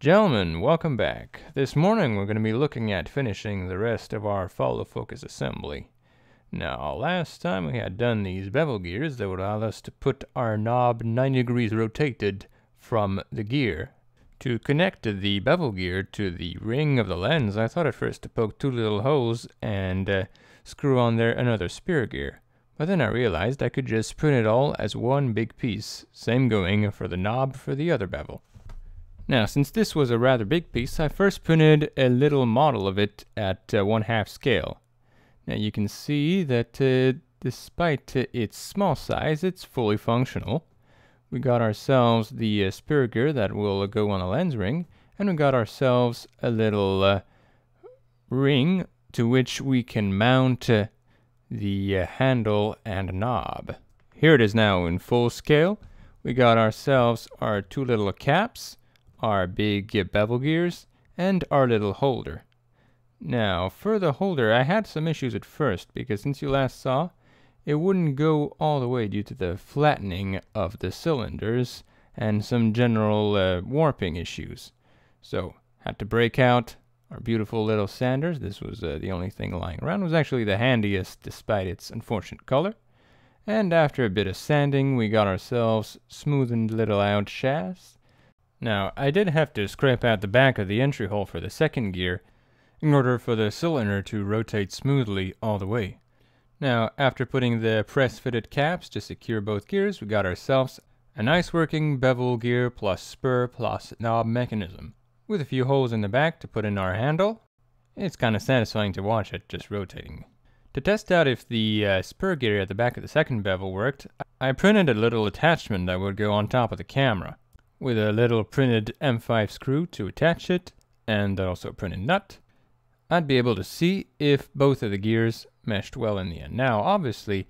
Gentlemen, welcome back. This morning we're going to be looking at finishing the rest of our follow focus assembly. Now, last time we had done these bevel gears that would allow us to put our knob 90 degrees rotated from the gear. To connect the bevel gear to the ring of the lens, I thought at first to poke two little holes and uh, screw on there another spur gear. But then I realized I could just print it all as one big piece, same going for the knob for the other bevel. Now, since this was a rather big piece, I first printed a little model of it at uh, one half scale. Now you can see that uh, despite uh, its small size, it's fully functional. We got ourselves the uh, spur gear that will go on a lens ring, and we got ourselves a little uh, ring to which we can mount uh, the uh, handle and knob. Here it is now in full scale. We got ourselves our two little caps, our big bevel gears, and our little holder. Now, for the holder, I had some issues at first, because since you last saw, it wouldn't go all the way due to the flattening of the cylinders and some general uh, warping issues. So, had to break out our beautiful little sanders. This was uh, the only thing lying around. It was actually the handiest despite its unfortunate color. And after a bit of sanding, we got ourselves smoothened little out shafts now, I did have to scrape out the back of the entry hole for the second gear in order for the cylinder to rotate smoothly all the way. Now, after putting the press-fitted caps to secure both gears, we got ourselves a nice working bevel gear plus spur plus knob mechanism. With a few holes in the back to put in our handle, it's kind of satisfying to watch it just rotating. To test out if the uh, spur gear at the back of the second bevel worked, I printed a little attachment that would go on top of the camera with a little printed M5 screw to attach it and also a printed nut, I'd be able to see if both of the gears meshed well in the end. Now, obviously,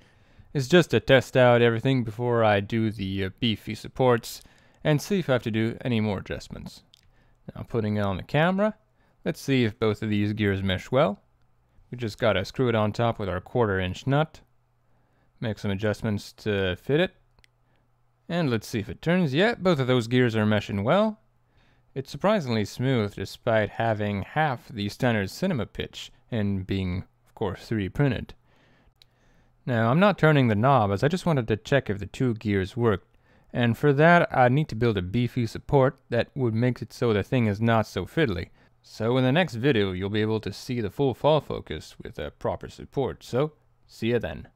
it's just to test out everything before I do the uh, beefy supports and see if I have to do any more adjustments. Now, putting it on the camera, let's see if both of these gears mesh well. We just gotta screw it on top with our quarter inch nut, make some adjustments to fit it, and let's see if it turns. Yeah, both of those gears are meshing well. It's surprisingly smooth despite having half the standard cinema pitch and being, of course, 3D printed. Now, I'm not turning the knob as I just wanted to check if the two gears worked. And for that, I need to build a beefy support that would make it so the thing is not so fiddly. So in the next video, you'll be able to see the full follow focus with a proper support. So, see you then.